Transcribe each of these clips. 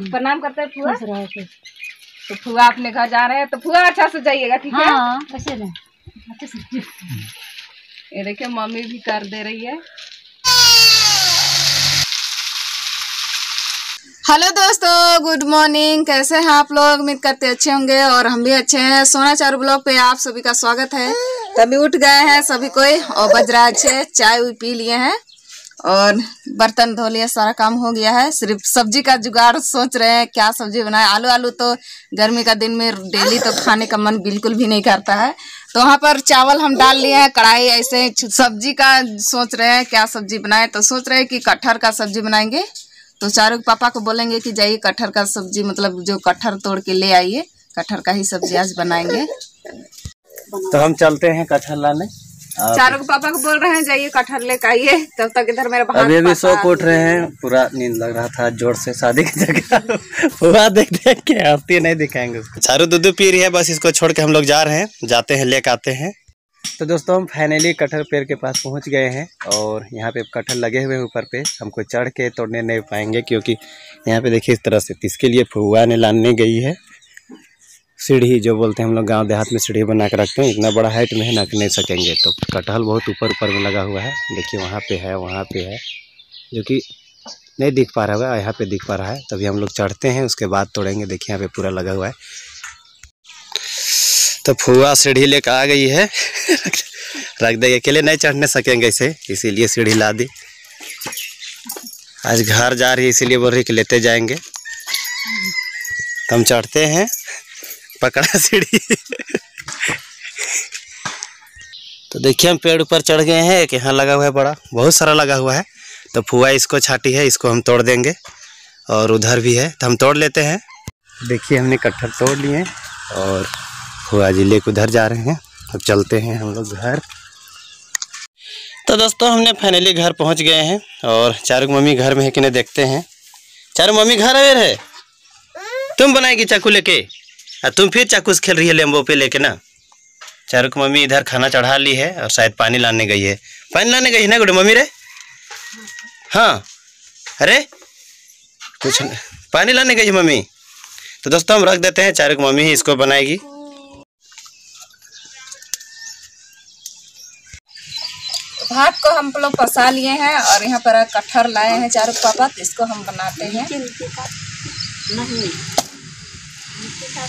प्रणाम करते हैं फुआ। तो फुआ अपने घर जा रहे हैं तो फुआ अच्छा से जाइएगा ठीक है? हाँ कैसे अच्छे से ये देखिए मम्मी भी कर दे रही है। हेलो दोस्तों गुड मॉर्निंग। कैसे हैं आप लोग? उम्मीद करते अच्छे होंगे और हम भी अच्छे हैं। सोना चारू ब्लॉग पे आप सभी का स्वागत है। तभी उठ गए हैं सभी कोई और बज रहा है चाय भी पी लिए हैं। और बर्तन धो लिया सारा काम हो गया है। सिर्फ़ सब्ज़ी का जुगाड़ सोच रहे हैं, क्या सब्ज़ी बनाए। आलू आलू तो गर्मी का दिन में डेली तो खाने का मन बिल्कुल भी नहीं करता है। तो वहाँ पर चावल हम डाल लिए हैं, कढ़ाई ऐसे सब्ज़ी का सोच रहे हैं, क्या सब्ज़ी बनाए। तो सोच रहे हैं कि कटहर का सब्ज़ी बनाएँगे। तो चारों पापा को बोलेंगे कि जाइए कटहर का सब्ज़ी मतलब जो कटहर तोड़ के ले आइए। कटहर का ही सब्ज़ी आज बनाएँगे। तो हम चलते हैं कटहर लाने। चारों पापा को बोल रहे हैं जाइए कटहर लेकर आइए। तब तक इधर मेरे अभी अभी सो उठ रहे हैं पूरा नींद लग रहा था ज़ोर से शादी की जगह। हुआ देख देख के हफ्ती नहीं दिखाएँगे उसको। चारू दूध पी रही है बस इसको छोड़ के हम लोग जा रहे हैं जाते हैं लेके आते हैं। तो दोस्तों हम फाइनली कटहर पेड़ के पास पहुँच गए हैं और यहाँ पे कटहर लगे हुए हैं ऊपर पे। हमको चढ़ के तोड़ने नहीं पाएँगे क्योंकि यहाँ पे देखिए इस तरह से इसके लिए फुआ ने लाने गई है। सीढ़ी जो बोलते हैं हम लोग गाँव देहात में सीढ़ी बना के रखते हैं, इतना बड़ा हाइट में है ना कि नहीं सकेंगे। तो कटहल बहुत ऊपर ऊपर में लगा हुआ है, देखिए वहाँ पे है, वहाँ पे है, जो कि नहीं दिख पा रहा है, यहाँ पे दिख पा रहा है। तभी हम लोग चढ़ते हैं, उसके बाद तोड़ेंगे, देखिए यहाँ पे पूरा लगा हुआ है। तो फुआ सीढ़ी लेकर आ गई है। रख देंगे अकेले नहीं चढ़ने सकेंगे इसे, इसीलिए सीढ़ी ला दी। आज घर जा रही है, इसीलिए बोल रही कि लेते जाएँगे। तो हम चढ़ते हैं। पकड़ा सीढ़ी। तो देखिए, हम पेड़ ऊपर चढ़ गए हैं, एक यहाँ लगा हुआ है बड़ा। बहुत सारा लगा हुआ है। तो फुआ इसको छाटी है, इसको हम तोड़ देंगे। और उधर भी है तो हम तोड़ लेते हैं। देखिए, हमने कट्ठर तोड़ लिए और फुआ जी लेके उधर जा रहे हैं। अब चलते हैं हम लोग घर। तो दोस्तों, हमने फाइनली घर पहुँच गए हैं और चारू मम्मी घर में है कि नहीं देखते हैं। चारू मम्मी, घर अवेर है? तुम बनाएगी चाकू लेके? तुम फिर चाकूस खेल रही है लेम्बो पे लेके ना? चारू की मम्मी इधर खाना चढ़ा ली है और शायद पानी लाने गई है। पानी लाने गई है ना गुडे मम्मी रे? हाँ। अरे कुछ पानी लाने गई है मम्मी। तो दोस्तों हम रख देते हैं चारू की मम्मी ही इसको बनाएगी। भात को हम लोग पसा लिए हैं और यहाँ पर कटहर लाए हैं चारों पापा तो इसको हम बनाते हैं। नहीं। कटहर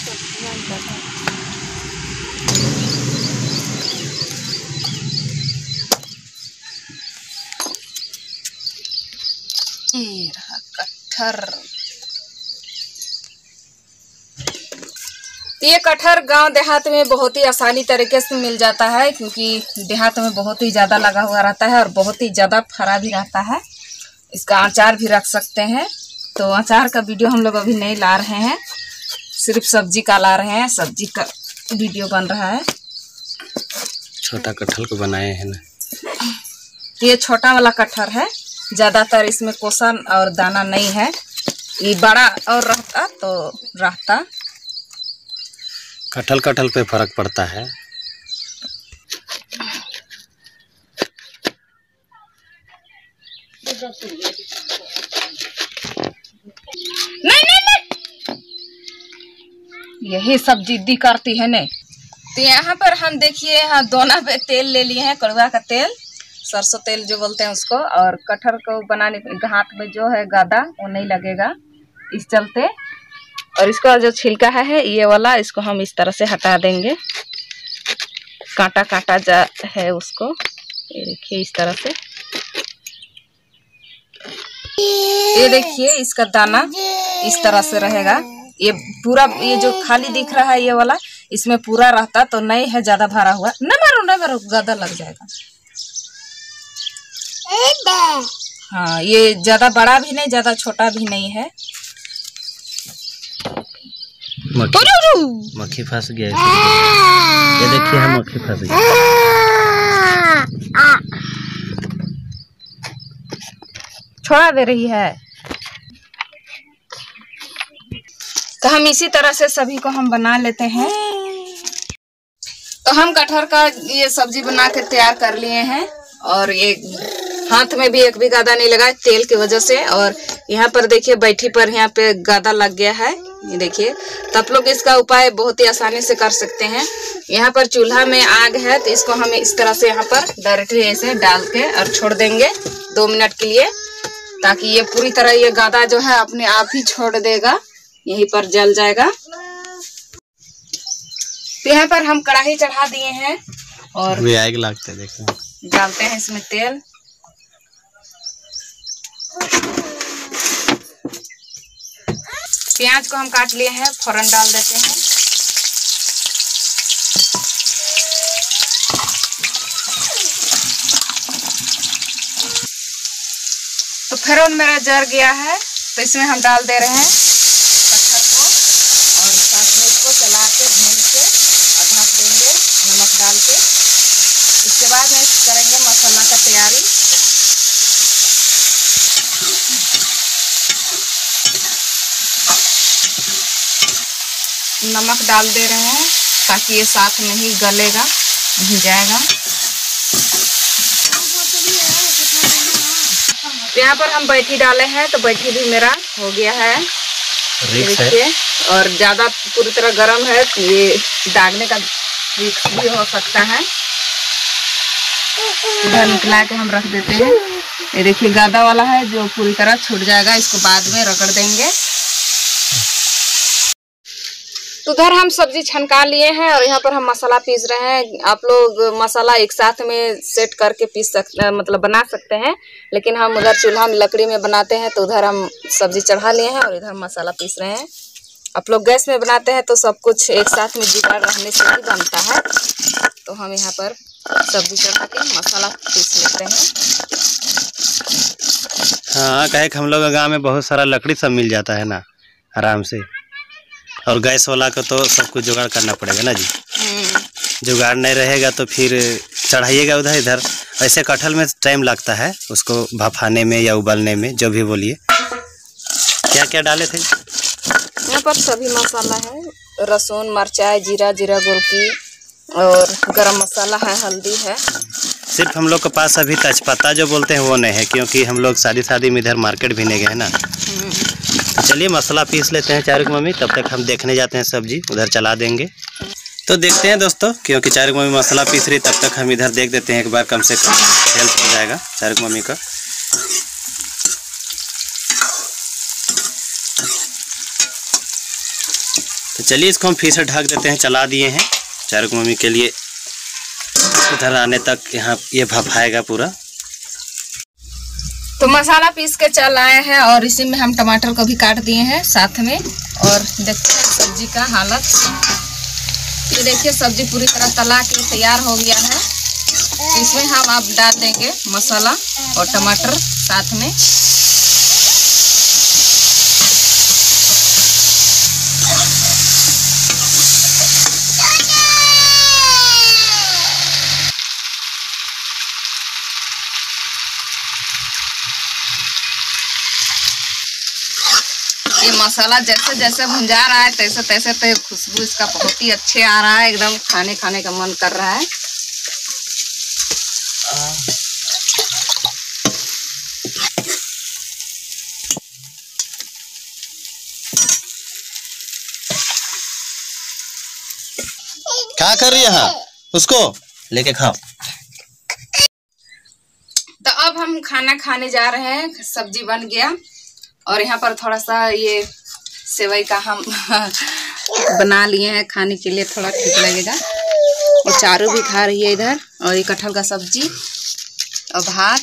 तो ये कटहर गाँव देहात में बहुत ही आसानी तरीके से मिल जाता है, क्योंकि देहात में बहुत ही ज़्यादा लगा हुआ रहता है और बहुत ही ज़्यादा फरा भी रहता है। इसका अचार भी रख सकते हैं। तो अचार का वीडियो हम लोग अभी नहीं ला रहे हैं। सिर्फ़ सब्ज़ी का ला रहे हैं सब्ज़ी का वीडियो बन रहा है। छोटा कटहल को बनाए हैं ना। ये छोटा वाला कटहर है ज़्यादातर इसमें कोसा और दाना नहीं है। ये बड़ा और रहता तो रहता। कटहल कटहल पे फ़र्क पड़ता है। यही सब जिद्दी करती है ने। तो यहाँ पर हम देखिए, यहाँ दोना पे तेल ले लिए हैं कड़ुआ का तेल, सरसों तेल जो बोलते हैं उसको, और कटहर को बनाने हाथ में जो है गादा, वो नहीं लगेगा, इस चलते। और इसका जो छिलका है, ये वाला, इसको हम इस तरह से हटा देंगे। कांटा कांटा जा है उसको, ये देखिए इस तरह से। ये देखिए, इसका दाना इस तरह से रहेगा। ये पूरा ये जो खाली दिख रहा है ये वाला इसमें पूरा रहता तो नहीं है ज़्यादा भरा हुआ। न मारो न मारो गदा लग जाएगा। हाँ ये ज़्यादा बड़ा भी नहीं ज़्यादा छोटा भी नहीं है। मक्खी मक्खी फंस गया ये देखिए हम मक्खी फंस गई छोड़ा दे रही है। तो हम इसी तरह से सभी को हम बना लेते हैं। तो हम कटहर का ये सब्ज़ी बना के तैयार कर लिए हैं और ये हाथ में भी एक भी गादा नहीं लगा, तेल की वजह से। और यहाँ पर देखिए, बैठी पर यहाँ पे गादा लग गया है। ये देखिए तो आप लोग इसका उपाय बहुत ही आसानी से कर सकते हैं। यहाँ पर चूल्हा में आग है तो इसको हम इस तरह से यहाँ पर डायरेक्टली ऐसे डाल के और छोड़ देंगे दो मिनट के लिए, ताकि ये पूरी तरह ये गादा जो है अपने आप ही छोड़ देगा। यहीं पर जल जाएगा। तो यहाँ पर हम कढ़ाई चढ़ा दिए हैं और आग लगते देखो डालते हैं इसमें तेल। प्याज को हम काट लिए हैं फ़ौरन डाल देते हैं। तो फिर मेरा जर गया है तो इसमें हम डाल दे रहे हैं पत्थर को और साथ में इसको चला के भून के और ढक देंगे नमक डाल के इसके बाद में करेंगे मसाला का तैयारी नमक डाल दे रहे हैं ताकि ये साथ में ही गलेगा भून जाएगा। यहाँ पर हम बैठी डाले हैं तो बैठी भी मेरा हो गया है। रिक्स देखिए और ज़्यादा पूरी तरह गर्म है तो ये दागने का रिस्क भी हो सकता है। इधर निकला के हम रख देते हैं। ये देखिए, गादा वाला है जो पूरी तरह छूट जाएगा, इसको बाद में रगड़ देंगे। तो उधर हम सब्ज़ी छनका लिए हैं और यहाँ पर हम मसाला पीस रहे हैं। आप लोग मसाला एक साथ में सेट करके पीस सकते मतलब बना सकते हैं। लेकिन हम उधर चूल्हा में लकड़ी में बनाते हैं तो उधर हम सब्ज़ी चढ़ा लिए हैं और इधर मसाला पीस रहे हैं। आप लोग गैस में बनाते हैं तो सब कुछ एक साथ में जुगाड़ रहने से ही बनता है। तो हम यहाँ पर सब्ज़ी चढ़ा के मसाला पीस लेते हैं। हाँ कहे हम लोग गाँव में बहुत सारा लकड़ी सब मिल जाता है ना आराम से। और गैस वाला को तो सब कुछ जुगाड़ करना पड़ेगा ना जी। हम्म, जुगाड़ नहीं रहेगा तो फिर चढ़ाइएगा उधर इधर। ऐसे कटहल में टाइम लगता है उसको भफाने में या उबलने में जो भी बोलिए। क्या क्या डाले थे? यहाँ पर सभी मसाला है लहसुन मिरचाई जीरा जीरा गोलकी। और गरम मसाला है हल्दी है। सिर्फ़ हम लोग के पास अभी तेजपत्ता जो बोलते हैं वो नहीं है क्योंकि हम लोग शादी शादी में इधर मार्केट भी नहीं गए ना? तो चलिए मसाला पीस लेते हैं चारू मम्मी तब तक हम देखने जाते हैं सब्ज़ी उधर चला देंगे। तो देखते हैं दोस्तों क्योंकि चारू मम्मी मसाला पीस रही तब तक हम इधर देख देते हैं एक बार कम से कम हेल्प हो जाएगा चारू मम्मी का। तो चलिए इसको हम फिर से ढक देते हैं चला दिए हैं। चारू मम्मी के लिए उधर आने तक यहाँ ये भफाएगा पूरा। तो मसाला पीस के चल आए हैं और इसी में हम टमाटर को भी काट दिए हैं साथ में। और देखते हैं सब्ज़ी का हालत। ये देखिए, सब्ज़ी पूरी तरह तला के तैयार हो गया है। इसमें हम अब डाल देंगे मसाला और टमाटर साथ में। मसाला जैसे जैसे भुंजा रहा है तैसे तैसे तो खुशबू इसका बहुत ही अच्छे आ रहा है एकदम खाने खाने का मन कर रहा है। क्या कर रही है उसको लेके खाओ। तो अब हम खाना खाने जा रहे हैं सब्ज़ी बन गया। और यहाँ पर थोड़ा सा ये सेवई का हम बना लिए हैं खाने के लिए, थोड़ा ठीक लगेगा। और चारू भी खा रही है इधर, और ये कटहल का सब्ज़ी और भात।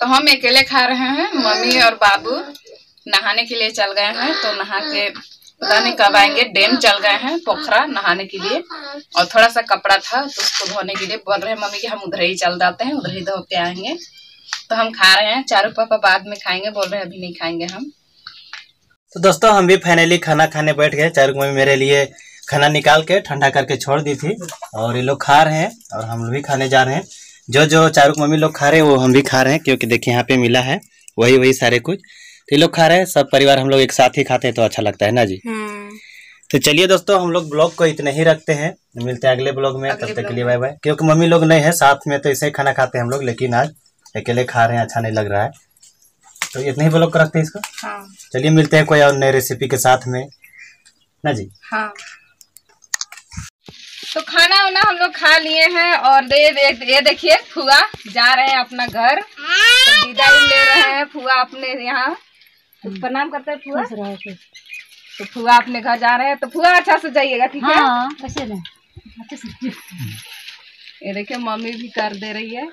तो हम अकेले खा रहे हैं, मम्मी और बाबू नहाने के लिए चल गए हैं तो नहा के पता नहीं कब आएँगे। डैम चल गए हैं पोखरा नहाने के लिए। और थोड़ा सा कपड़ा था तो उसको धोने के लिए बोल रहे हैं, मम्मी कि हम उधर ही चल जाते हैं, उधर ही धो के आएँगे। तो हम खा रहे हैं, चारों पापा बाद में खाएँगे, बोल रहे हैं, अभी नहीं खाएँगे हम। तो दोस्तों, हम भी फाइनली खाना खाने बैठ गए। चारू मम्मी मेरे लिए खाना निकाल के ठंडा करके छोड़ दी थी। और ये लोग खा रहे हैं, और हम भी खाने जा रहे हैं। जो जो चारू मम्मी लोग खा रहे हैं, वो हम भी खा रहे हैं, क्योंकि देखिए यहाँ पे मिला है वही वही सारे कुछ। तो ये लोग खा रहे हैं सब परिवार हम लोग एक साथ ही खाते हैं तो अच्छा लगता है ना जी? तो चलिए दोस्तों हम लोग ब्लॉग को इतने ही रखते हैं। मिलते हैं अगले ब्लॉग में तब तक के लिए बाय बाय क्योंकि मम्मी लोग नहीं है साथ में तो इसे ही खाना खाते हैं हम लोग लेकिन आज अकेले खा रहे हैं अच्छा नहीं लग रहा है। तो इतने ही ब्लॉग को रखते हैं इसको। हाँ। चलिए मिलते हैं कोई और नई रेसिपी के साथ में। ना जी? हाँ। तो खाना वाना हम लोग खा लिए हैं और दे, दे, ये देखिए फुआ जा रहे हैं अपना घर। तो विदाई ले रहे हैं फुआ अपने यहाँ। प्रणाम करते हैं फुआ। तो फुआ अपने घर जा रहे हैं तो फुआ अच्छा से जाइएगा ठीक है? हाँ अच्छे से ये देखिए मम्मी भी कर दे रही है।